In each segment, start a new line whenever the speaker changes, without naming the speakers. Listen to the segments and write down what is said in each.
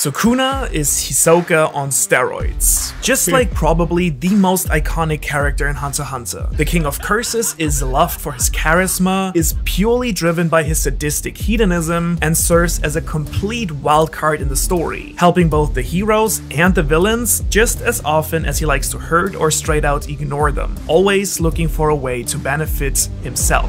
Sukuna is Hisoka on steroids. Just hmm. like probably the most iconic character in Hunter x Hunter. The King of Curses is loved for his charisma, is purely driven by his sadistic hedonism, and serves as a complete wildcard in the story, helping both the heroes and the villains just as often as he likes to hurt or straight out ignore them, always looking for a way to benefit himself.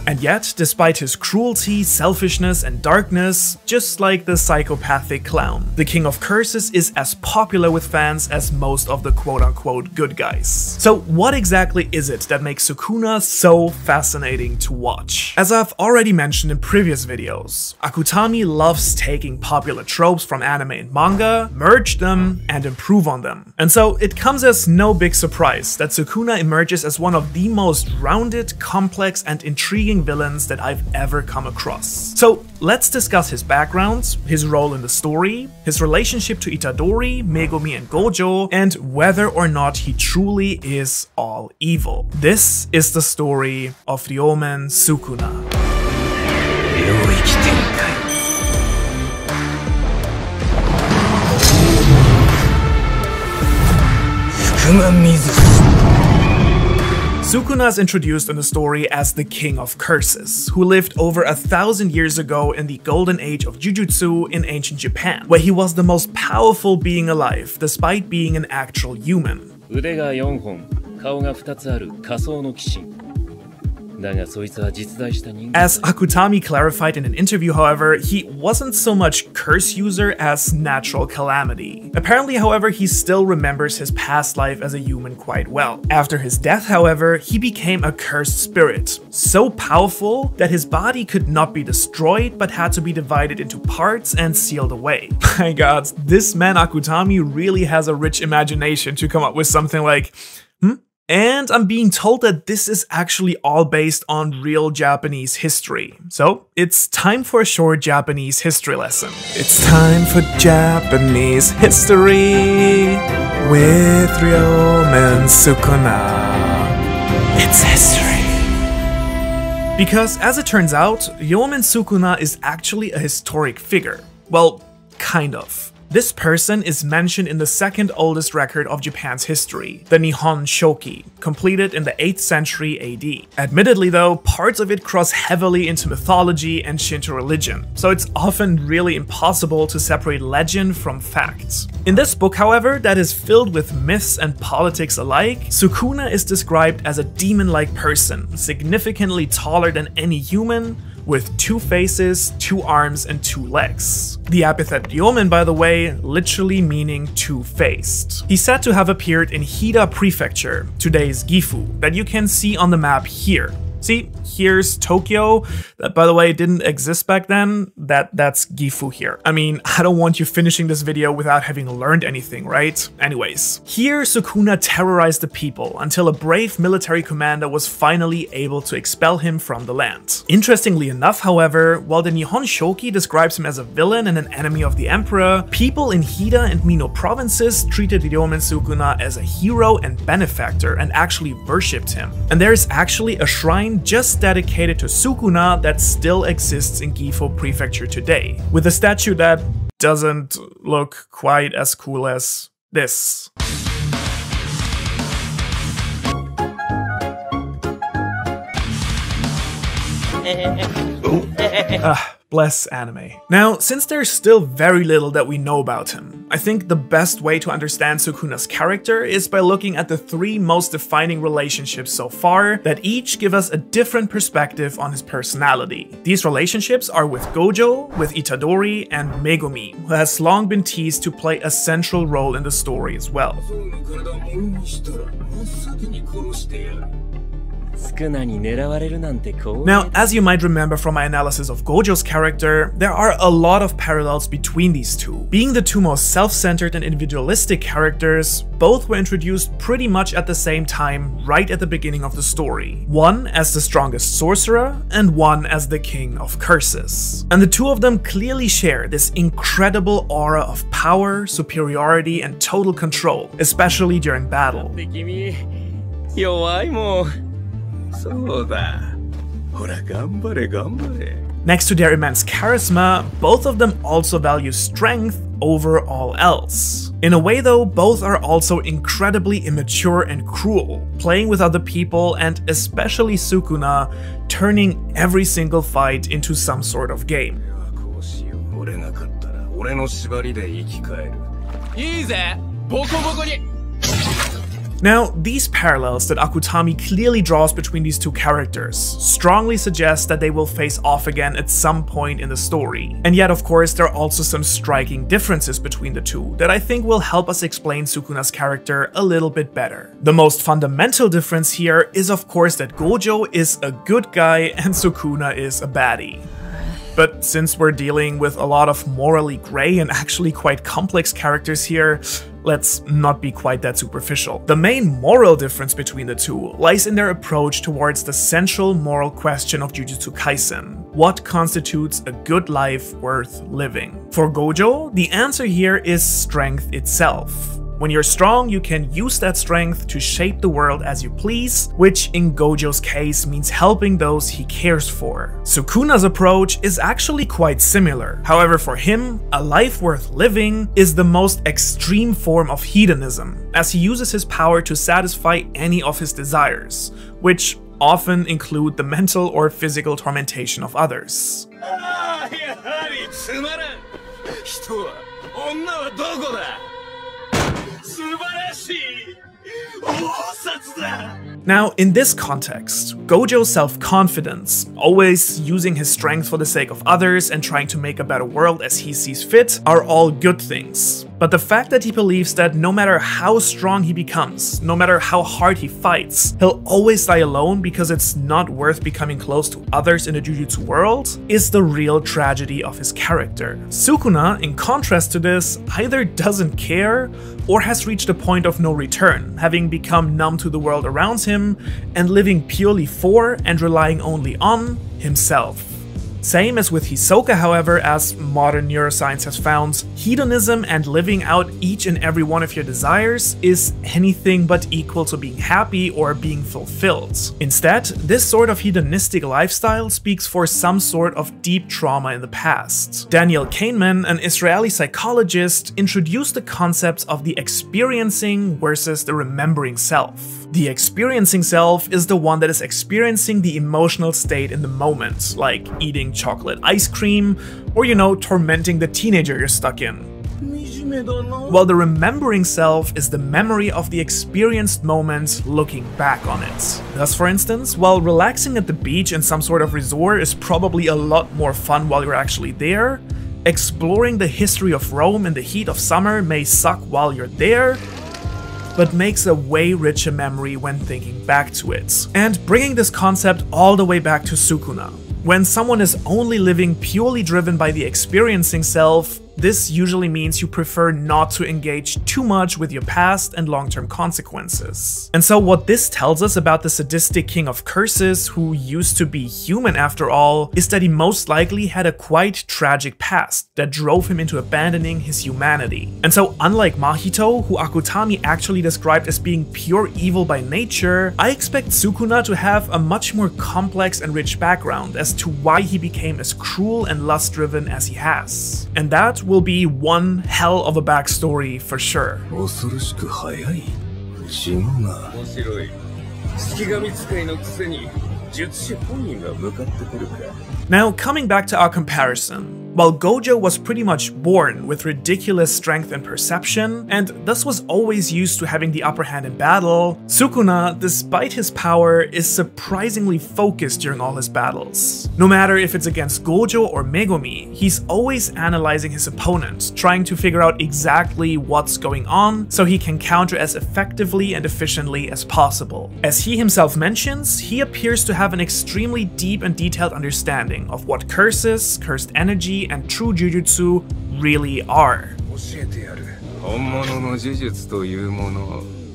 And yet, despite his cruelty, selfishness, and darkness, just like the psychopathic clown, the King of Curses is as popular with fans as most of the quote-unquote good guys. So what exactly is it that makes Sukuna so fascinating to watch? As I've already mentioned in previous videos, Akutami loves taking popular tropes from anime and manga, merge them, and improve on them. And so it comes as no big surprise that Sukuna emerges as one of the most rounded, complex, and intriguing intriguing villains that I've ever come across. So let's discuss his background, his role in the story, his relationship to Itadori, Megumi and Gojo, and whether or not he truly is all evil. This is the story of Ryomen Sukuna.
Kuma Mizu.
Sukuna is introduced in the story as the King of Curses, who lived over a thousand years ago in the golden age of Jujutsu in ancient Japan, where he was the most powerful being alive, despite being an actual human.
腕が4本顔が2つある仮想の鬼神
As Akutami clarified in an interview, however, he wasn't so much curse user as natural calamity. Apparently, however, he still remembers his past life as a human quite well. After his death, however, he became a cursed spirit, so powerful that his body could not be destroyed but had to be divided into parts and sealed away. My god, this man Akutami really has a rich imagination to come up with something like, hmm? And I'm being told that this is actually all based on real Japanese history. So it's time for a short Japanese history lesson. It's time for Japanese history with Ryomen Sukuna. It's history. Because as it turns out, Ryomen Sukuna is actually a historic figure. Well, kind of. This person is mentioned in the second oldest record of Japan's history, the Nihon Shoki, completed in the 8th century AD. Admittedly though, parts of it cross heavily into mythology and Shinto religion, so it's often really impossible to separate legend from facts. In this book, however, that is filled with myths and politics alike, Sukuna is described as a demon-like person, significantly taller than any human, with two faces, two arms, and two legs. The epithet by the way, literally meaning two-faced. He's said to have appeared in Hida Prefecture, today's Gifu, that you can see on the map here. See, here's Tokyo. That, by the way, didn't exist back then. That That's Gifu here. I mean, I don't want you finishing this video without having learned anything, right? Anyways, here Sukuna terrorized the people until a brave military commander was finally able to expel him from the land. Interestingly enough, however, while the Nihon Shoki describes him as a villain and an enemy of the emperor, people in Hida and Mino provinces treated Ryomen Sukuna as a hero and benefactor and actually worshipped him. And there is actually a shrine just dedicated to Sukuna that still exists in Gifu Prefecture today, with a statue that doesn't look quite as cool as this. Ah, bless anime. Now, since there's still very little that we know about him, I think the best way to understand Sukuna's character is by looking at the three most defining relationships so far that each give us a different perspective on his personality. These relationships are with Gojo, with Itadori, and Megumi, who has long been teased to play a central role in the story as well. Now, as you might remember from my analysis of Gojo's character, there are a lot of parallels between these two. Being the two most self-centered and individualistic characters, both were introduced pretty much at the same time, right at the beginning of the story. One as the strongest sorcerer, and one as the king of curses. And the two of them clearly share this incredible aura of power, superiority, and total control, especially during battle.
って君弱いもん
そうだほら頑張れ頑張れ
Next to their immense charisma, both of them also value strength over all else. In a way though, both are also incredibly immature and cruel, playing with other people and especially Sukuna, turning every single fight into some sort of game.
こうしよう俺が勝ったら俺の縛りで生き返る
いいぜボコボコに
Now, these parallels that Akutami clearly draws between these two characters strongly suggest that they will face off again at some point in the story. And yet, of course, there are also some striking differences between the two that I think will help us explain Sukuna's character a little bit better. The most fundamental difference here is, of course, that Gojo is a good guy and Sukuna is a baddie. But since we're dealing with a lot of morally grey and actually quite complex characters here, let's not be quite that superficial. The main moral difference between the two lies in their approach towards the central moral question of Jujutsu Kaisen. What constitutes a good life worth living? For Gojo, the answer here is strength itself. When you're strong, you can use that strength to shape the world as you please, which in Gojo's case means helping those he cares for. Sukuna's approach is actually quite similar. However, for him, a life worth living is the most extreme form of hedonism, as he uses his power to satisfy any of his desires, which often include the mental or physical tormentation of others. Now, in this context, Gojo's self confidence, always using his strength for the sake of others and trying to make a better world as he sees fit, are all good things. But the fact that he believes that no matter how strong he becomes, no matter how hard he fights, he'll always die alone because it's not worth becoming close to others in the Jujutsu world, is the real tragedy of his character. Sukuna, in contrast to this, either doesn't care or has reached a point of no return, having become numb to the world around him and living purely for and relying only on himself. Same as with Hisoka, however, as modern neuroscience has found, hedonism and living out each and every one of your desires is anything but equal to being happy or being fulfilled. Instead, this sort of hedonistic lifestyle speaks for some sort of deep trauma in the past. Daniel Kahneman, an Israeli psychologist, introduced the concept of the experiencing versus the remembering self. The experiencing self is the one that is experiencing the emotional state in the moment, like eating chocolate ice cream, or you know, tormenting the teenager you're stuck in. While the remembering self is the memory of the experienced moment looking back on it. Thus, for instance, while relaxing at the beach in some sort of resort is probably a lot more fun while you're actually there, exploring the history of Rome in the heat of summer may suck while you're there, but makes a way richer memory when thinking back to it. And bringing this concept all the way back to Sukuna. When someone is only living purely driven by the experiencing self, this usually means you prefer not to engage too much with your past and long-term consequences. And so what this tells us about the sadistic king of curses, who used to be human after all, is that he most likely had a quite tragic past that drove him into abandoning his humanity. And so unlike Mahito, who Akutami actually described as being pure evil by nature, I expect Sukuna to have a much more complex and rich background as to why he became as cruel and lust-driven as he has. And that will be one hell of a backstory for sure. Now, coming back to our comparison, while Gojo was pretty much born with ridiculous strength and perception, and thus was always used to having the upper hand in battle, Sukuna, despite his power, is surprisingly focused during all his battles. No matter if it's against Gojo or Megumi, he's always analyzing his opponent, trying to figure out exactly what's going on so he can counter as effectively and efficiently as possible. As he himself mentions, he appears to have an extremely deep and detailed understanding of what curses, cursed energy, and true Jujutsu really are.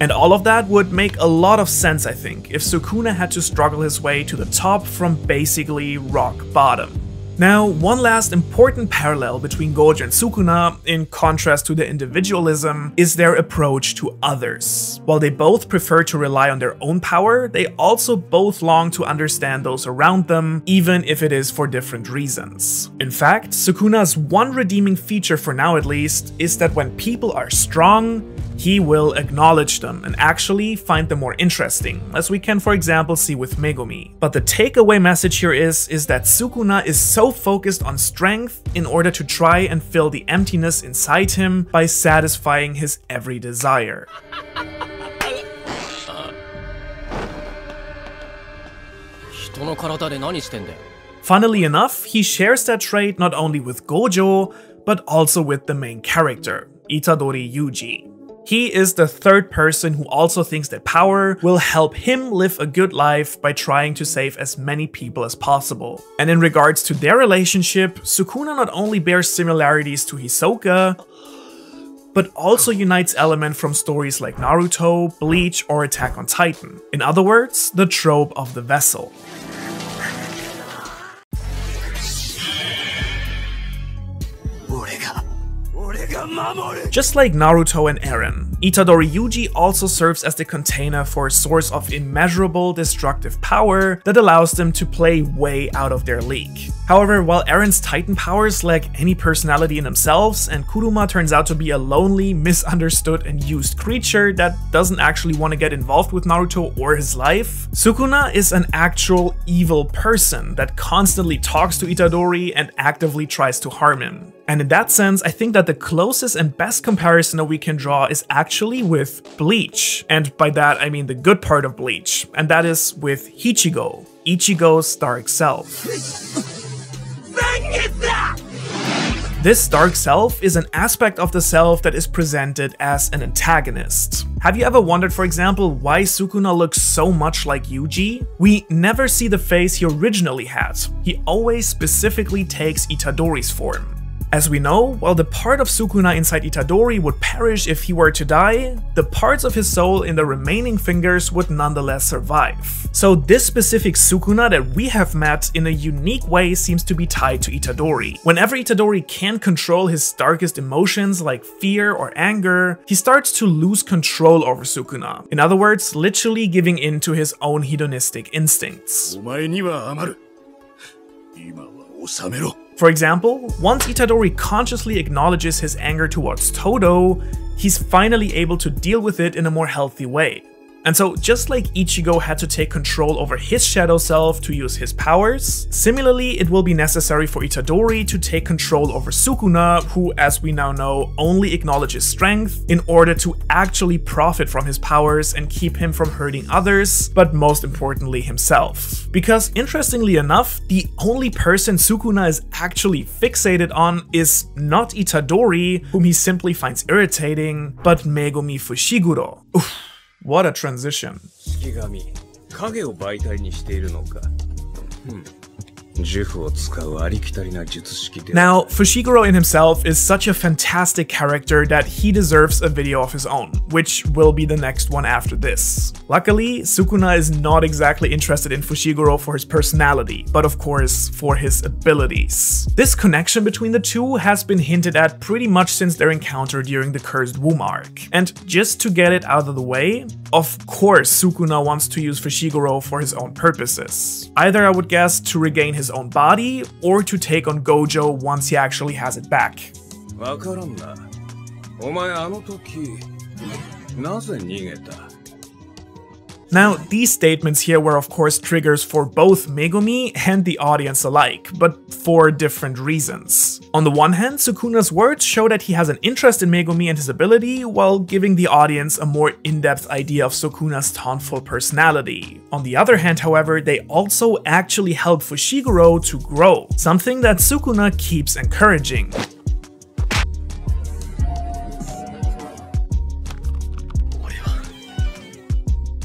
And all of that would make a lot of sense, I think, if Sukuna had to struggle his way to the top from basically rock bottom. Now, one last important parallel between Gojo and Sukuna, in contrast to their individualism, is their approach to others. While they both prefer to rely on their own power, they also both long to understand those around them, even if it is for different reasons. In fact, Sukuna's one redeeming feature for now at least is that when people are strong, he will acknowledge them and actually find them more interesting, as we can for example see with Megumi. But the takeaway message here is, is that Sukuna is so focused on strength in order to try and fill the emptiness inside him by satisfying his every desire. Funnily enough, he shares that trait not only with Gojo, but also with the main character, Itadori Yuji. He is the third person who also thinks that power will help him live a good life by trying to save as many people as possible. And in regards to their relationship, Sukuna not only bears similarities to Hisoka, but also unites elements from stories like Naruto, Bleach, or Attack on Titan. In other words, the trope of the vessel. Just like Naruto and Eren, Itadori Yuji also serves as the container for a source of immeasurable destructive power that allows them to play way out of their league. However, while Eren's Titan powers lack any personality in themselves, and Kurama turns out to be a lonely, misunderstood, and used creature that doesn't actually want to get involved with Naruto or his life, Sukuna is an actual evil person that constantly talks to Itadori and actively tries to harm him. And in that sense, I think that the closest and best comparison that we can draw is actually with Bleach. And by that, I mean the good part of Bleach, and that is with Ichigo, Ichigo's dark self. This dark self is an aspect of the self that is presented as an antagonist. Have you ever wondered, for example, why Sukuna looks so much like Yuji? We never see the face he originally had. He always specifically takes Itadori's form. As we know, while the part of Sukuna inside Itadori would perish if he were to die, the parts of his soul in the remaining fingers would nonetheless survive. So this specific Sukuna that we have met in a unique way seems to be tied to Itadori. Whenever Itadori can't control his darkest emotions like fear or anger, he starts to lose control over Sukuna. In other words, literally giving in to his own hedonistic instincts. For example, once Itadori consciously acknowledges his anger towards Todo, he's finally able to deal with it in a more healthy way. And so, just like Ichigo had to take control over his shadow self to use his powers, similarly, it will be necessary for Itadori to take control over Sukuna, who, as we now know, only acknowledges strength in order to actually profit from his powers and keep him from hurting others, but most importantly, himself. Because, interestingly enough, the only person Sukuna is actually fixated on is not Itadori, whom he simply finds irritating, but Megumi Fushiguro. Oof. What a transition. 式神影を媒体にしているのか。 now, Fushiguro in himself is such a fantastic character that he deserves a video of his own, which will be the next one after this. Luckily, Sukuna is not exactly interested in Fushiguro for his personality, but of course for his abilities. This connection between the two has been hinted at pretty much since their encounter during the Cursed Womb arc. And just to get it out of the way, of course Sukuna wants to use Fushiguro for his own purposes. Either I would guess to regain his own body, or to take on Gojo once he actually has it back. Now, these statements here were of course triggers for both Megumi and the audience alike, but for different reasons. On the one hand, Sukuna's words show that he has an interest in Megumi and his ability, while giving the audience a more in-depth idea of Sukuna's tauntful personality. On the other hand, however, they also actually help Fushiguro to grow, something that Sukuna keeps encouraging.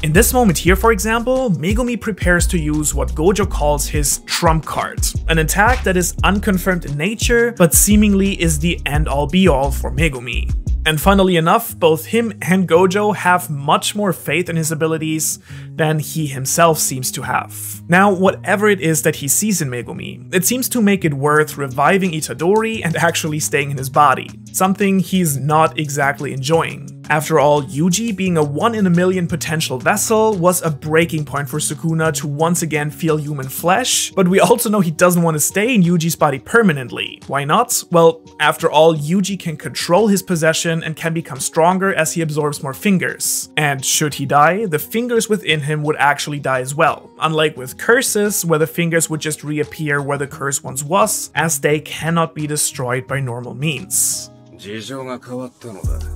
In this moment here, for example, Megumi prepares to use what Gojo calls his trump card, an attack that is unconfirmed in nature, but seemingly is the end-all be-all for Megumi. And funnily enough, both him and Gojo have much more faith in his abilities than he himself seems to have. Now, whatever it is that he sees in Megumi, it seems to make it worth reviving Itadori and actually staying in his body, something he's not exactly enjoying. After all, Yuji being a 1 in a million potential vessel was a breaking point for Sukuna to once again feel human flesh, but we also know he doesn't want to stay in Yuji's body permanently. Why not? Well, after all, Yuji can control his possession and can become stronger as he absorbs more fingers. And should he die, the fingers within him would actually die as well. Unlike with curses, where the fingers would just reappear where the curse once was, as they cannot be destroyed by normal means.
事情が変わったのだ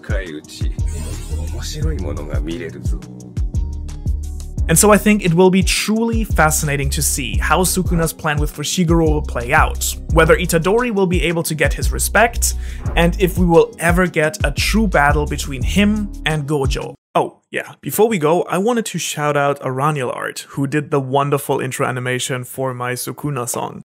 近いうち面白いものが見れるぞ。
And so I think it will be truly fascinating to see how Sukuna's plan with Fushiguro will play out, whether Itadori will be able to get his respect, and if we will ever get a true battle between him and Gojo. Oh, yeah, before we go, I wanted to shout out Araniell Art, who did the wonderful intro animation for my Sukuna song.